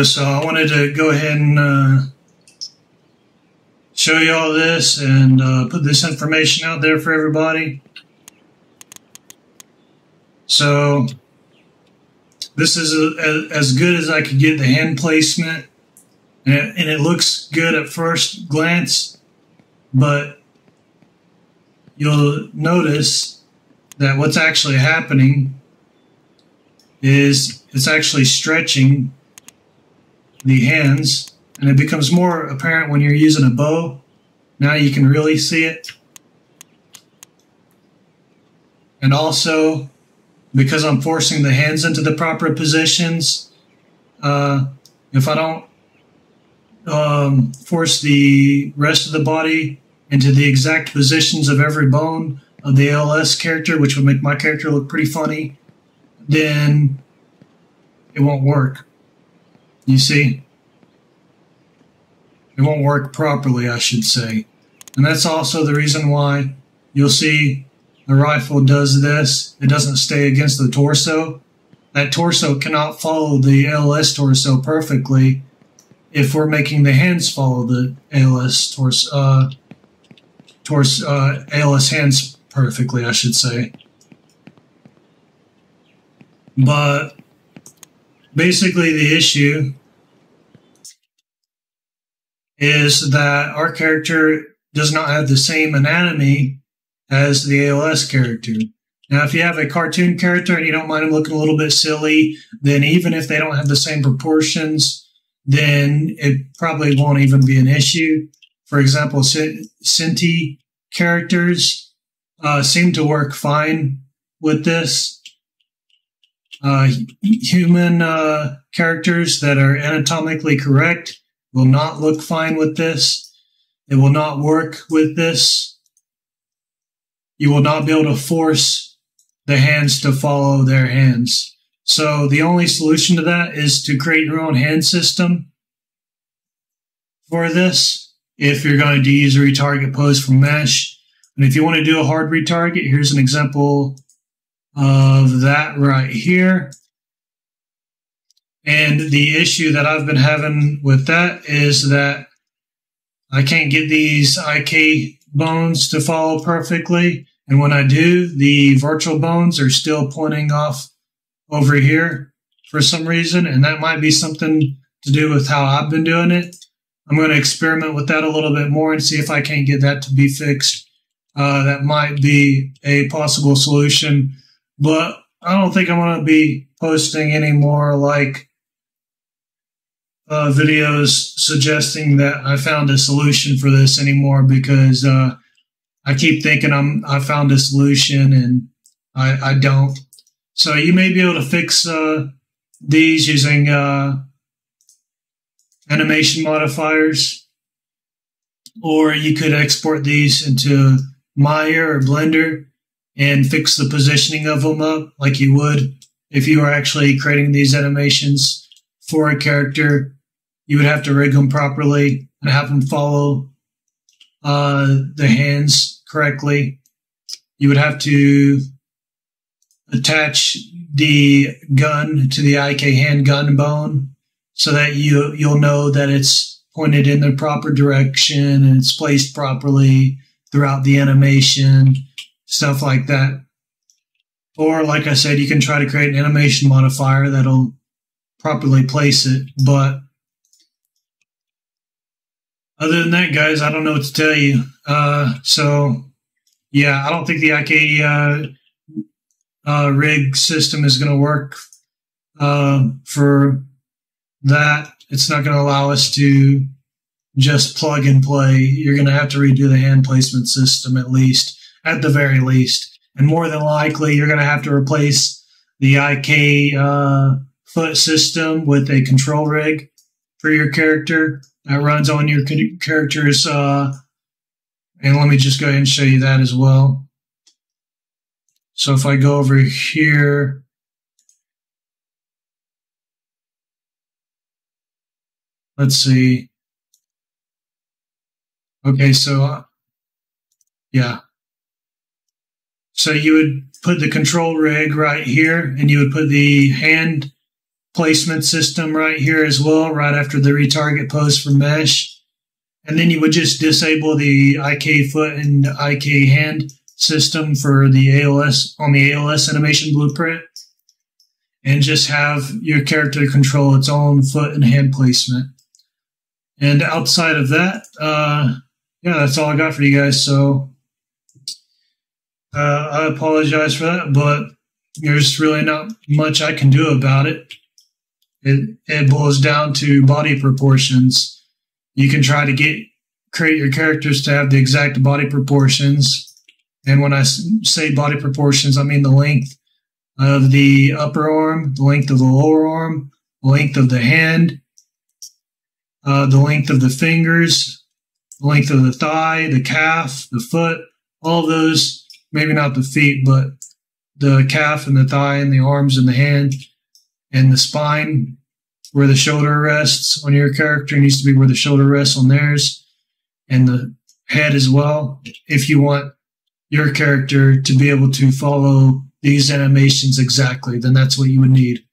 So I wanted to go ahead and uh, show you all this and uh, put this information out there for everybody. So this is a, a, as good as I could get the hand placement, and it, and it looks good at first glance, but you'll notice that what's actually happening is it's actually stretching the hands and it becomes more apparent when you're using a bow. Now you can really see it. And also, because I'm forcing the hands into the proper positions, uh, if I don't um, force the rest of the body into the exact positions of every bone of the ALS character, which would make my character look pretty funny, then it won't work. You see? It won't work properly, I should say. And that's also the reason why you'll see the rifle does this. It doesn't stay against the torso. That torso cannot follow the ALS torso perfectly if we're making the hands follow the ALS torso, uh, torso uh, ALS hands perfectly, I should say. But basically, the issue is that our character does not have the same anatomy as the ALS character. Now, if you have a cartoon character and you don't mind them looking a little bit silly, then even if they don't have the same proportions, then it probably won't even be an issue. For example, Synty characters uh, seem to work fine with this. Uh, human uh, characters that are anatomically correct will not look fine with this. It will not work with this. You will not be able to force the hands to follow their hands. So the only solution to that is to create your own hand system for this. If you're going to use a retarget pose from mesh, and if you want to do a hard retarget, here's an example of that right here. And the issue that I've been having with that is that I can't get these IK bones to follow perfectly. And when I do, the virtual bones are still pointing off over here for some reason. And that might be something to do with how I've been doing it. I'm going to experiment with that a little bit more and see if I can't get that to be fixed. Uh, that might be a possible solution, but I don't think I'm going to be posting any more like uh, videos suggesting that I found a solution for this anymore because uh, I keep thinking I'm I found a solution and I, I don't. So you may be able to fix uh, these using uh, animation modifiers, or you could export these into Maya or Blender and fix the positioning of them up like you would if you were actually creating these animations for a character you would have to rig them properly and have them follow uh, the hands correctly. You would have to attach the gun to the IK handgun bone so that you you'll know that it's pointed in the proper direction and it's placed properly throughout the animation, stuff like that. Or like I said, you can try to create an animation modifier that'll properly place it, but other than that, guys, I don't know what to tell you. Uh, so, yeah, I don't think the IK uh, uh, rig system is going to work uh, for that. It's not going to allow us to just plug and play. You're going to have to redo the hand placement system at least, at the very least. And more than likely, you're going to have to replace the IK uh, foot system with a control rig for your character that runs on your characters. Uh, and let me just go ahead and show you that as well. So if I go over here, let's see. Okay, so uh, yeah. So you would put the control rig right here and you would put the hand placement system right here as well, right after the retarget pose from mesh. And then you would just disable the IK foot and IK hand system for the ALS on the ALS animation blueprint and just have your character control its own foot and hand placement. And outside of that, uh, yeah, that's all I got for you guys. So uh, I apologize for that, but there's really not much I can do about it. It, it boils down to body proportions. You can try to get create your characters to have the exact body proportions. And when I say body proportions, I mean the length of the upper arm, the length of the lower arm, the length of the hand, uh, the length of the fingers, the length of the thigh, the calf, the foot, all those, maybe not the feet, but the calf and the thigh and the arms and the hand and the spine where the shoulder rests on your character needs to be where the shoulder rests on theirs and the head as well. If you want your character to be able to follow these animations exactly, then that's what you would need.